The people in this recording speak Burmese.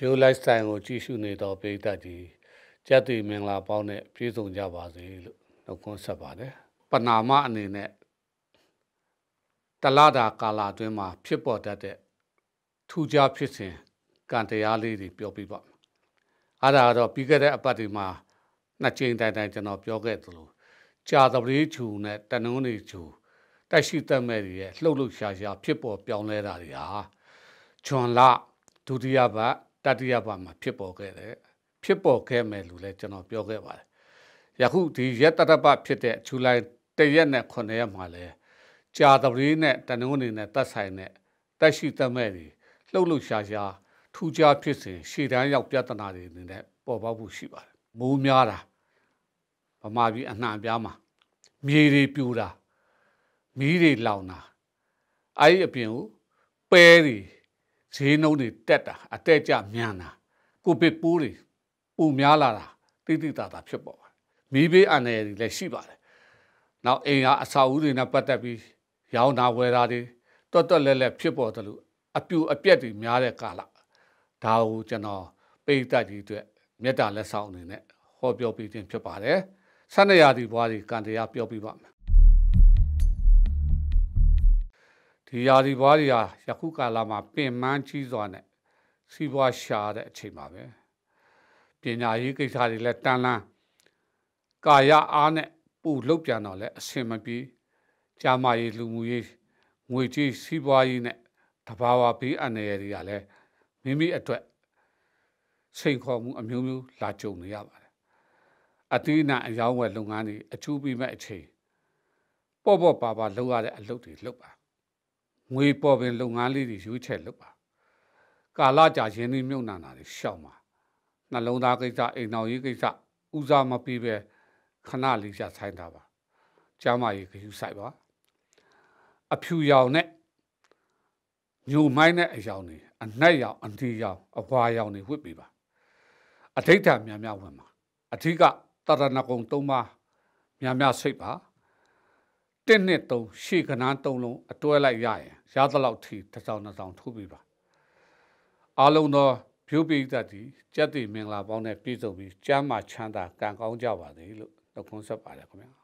ဖြိုးလိုက်စတိုင်ကိုကြည့်ရှုနေသောပိဋကကြီးကျက်တည်မင်္ဂလာပေါင်းနဲ့ပြည့်စုံကြပါစေလို့နှုတ်ခွန်းဆက်ပါတယ်ပနာမအနေနဲ့တလတာကာလအတွင်းမှာဖြစ်ပေါ်တတ်တဲ့ထူးခြားဖြစ်စဉ်ကံတရားလေးတွေပြောပြပါမယ်အဲ့ဒါကတော့ပြီးခဲ့တဲ့အပတ်ဒီမှာနှစ်ချိန်တိုင်တိုင်ကျွန်တော်ပြောခဲ့သလိုကြာသပတေးချူနဲ့တနုံးနေချူတက်ရှိတက်မဲ့တွေရဲ့လှုပ်လှုပ်ရှားရှားဖြစ်ပေါ်ပြောင်းလဲတာတွေဟာဂျွန်လဒုတိယပတ် တတိယပတ်မှာဖြစ်ပေါ်ခဲ့တယ်ဖြစ်ပေါ်ခဲ့မယ်လို့လည်းကျွန်တော်ပြောခဲ့ပါတယ်ယခုဒီရက်တရပတ်ဖြစ်တဲ့ဇူလိုင်တရက်နဲ့9ရက်မှာလဲကြာသပတေးနဲ့တနုံးနေနဲ့တက်ဆိုင်နဲ့တက်ရှိတက်မဲ့တွေလှုပ်လှုပ်ရှားရှားထူးခြားဖြစ်စဉ်ရှေ့တန်းရောက်ပြဿနာတွေအနေနဲ့ပေါ်ပေါက်ဖို့ရှိပါတယ်မိုးများတာဗမာပြည်အနှံ့ပြားမှာမြေတွေပြိုတာမီးတွေလောင်တာအဲ့ဒီအပြင်ကိုပဲတွေ ဈေးနှုန်းတွေတက်တာအတက်ကြမြန်တာကိုဗစ်ပိုးတွေပူများလာတာတိတိတသာဖြစ်ပေါ်ပါတယ်မီးဘေးအန္တရာယ်တွေလည်းရှိပါတယ်နောက်အိမ်ကအဆောက်အဦတွေနဲ့ပတ်သက်ပြီးရောင်းတာဝယ်တာတွေတွတ်တွတ်လဲလဲဖြစ်ပေါ်တယ်လို့အပြူအပြက်တွေများတဲ့ကာလဒါကိုကျွန်တော်ပိဋကကြီးအတွက်မေတ္တာလက်ဆောင်အနေနဲ့ဟောပြောပေးခြင်းဖြစ်ပါတယ်ဆန္ဒရာဒီဘွားတွေကံတရားပြောပြပါမယ် ဒီရာဒီဘွားတွေဟာယခုကာလမှာပင်မကြီးစွာနဲ့စီးပွားရှာတဲ့အချိန်ပါပဲပညာရေးကိစ္စတွေလည်းတန်လန်းကာယအားနဲ့ပူလုတ်ပြန်တော့လဲအဆင်မပြေကြာမရေးလူမှုရေးငွေကြေးစီးပွားရေးနဲ့တဘာဝဘေးအန္တရာယ်တွေကလည်းမိမိအတွက်စိန်ခေါ်မှုအမျိုးမျိုးလာကြုံနေရပါတယ်အတိအနအယောင်းဝယ်လုပ်ငန်းတွေအချူးပြီးမဲ့အချိန်ပေါ့ပေါ့ပါပါလုပ်ရတဲ့အလုပ်တွေလုပ်ပါ ငွေပေါ်ပင်လုပ်ငန်းလေးတွေရွေးချယ်လုပ်ပါကာလကြာရင်းနှီးမြုပ်နှံတာတွေရှောင်ပါနှလုံးသားကိစ္စအိမ်တော်ရေးကိစ္စဦးစားမပေးပဲခဏလေးရဆိုင်တာပါကျမ်းမာရေးခယူဆိုင်ပါအဖြူရောင်နဲ့ညိုမိုင်းတဲ့အယောင်တွေအနှက်ရောင်အနီရောင်အဘွားရောင်တွေဝစ်ပေးပါအဋိဋ္ဌာများများဝင်ပါအထီးကတရဏဂုံ၃ပါးများများစိတ်ပါတစ်နှစ်သုံးရှေ့ကနန်း၃လုံးအတွဲလိုက်ရရင် ရသလောက်ထိတစ်စောင်းတစ်စောင်းထိုးပေးပါအားလုံးသောဖြိုးပိသတ်ဒီကြက်တိမင်္ဂလာပေါင်းနဲ့ပြည့်စုံပြီးကျမ်းမာချမ်းသာကံကောင်းကြပါစေလို့နှုတ်ခွန်းဆက်ပါတယ်ခင်ဗျာ